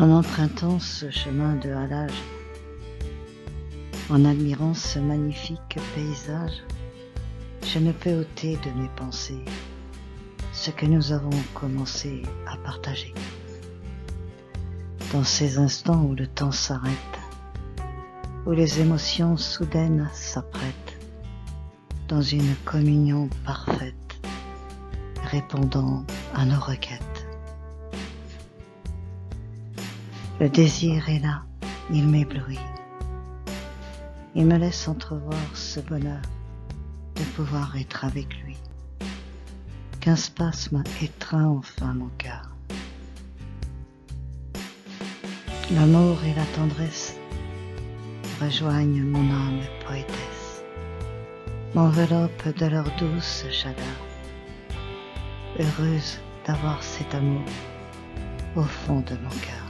En empruntant ce chemin de halage, en admirant ce magnifique paysage, je ne peux ôter de mes pensées ce que nous avons commencé à partager. Dans ces instants où le temps s'arrête, où les émotions soudaines s'apprêtent, dans une communion parfaite, répondant à nos requêtes. Le désir est là, il m'éblouit. Il me laisse entrevoir ce bonheur de pouvoir être avec lui. Qu'un spasme étreint enfin mon cœur. L'amour et la tendresse rejoignent mon âme poétesse, m'enveloppent de leur douce chaleur, heureuse d'avoir cet amour au fond de mon cœur.